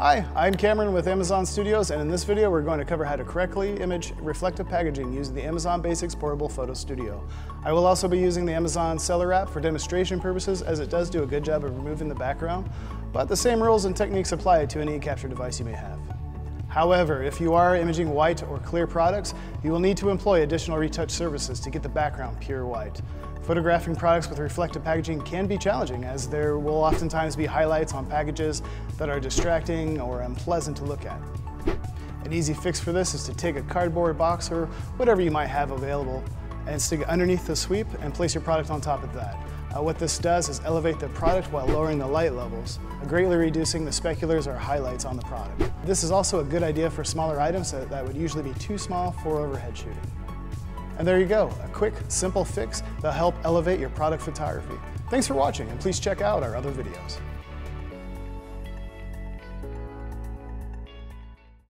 Hi, I'm Cameron with Amazon Studios and in this video we're going to cover how to correctly image reflective packaging using the Amazon Basics Portable Photo Studio. I will also be using the Amazon Seller app for demonstration purposes as it does do a good job of removing the background, but the same rules and techniques apply to any capture device you may have. However, if you are imaging white or clear products, you will need to employ additional retouch services to get the background pure white. Photographing products with reflective packaging can be challenging as there will oftentimes be highlights on packages that are distracting or unpleasant to look at. An easy fix for this is to take a cardboard box or whatever you might have available and stick it underneath the sweep and place your product on top of that. Uh, what this does is elevate the product while lowering the light levels, greatly reducing the speculars or highlights on the product. This is also a good idea for smaller items that, that would usually be too small for overhead shooting. And there you go, a quick, simple fix that'll help elevate your product photography. Thanks for watching and please check out our other videos.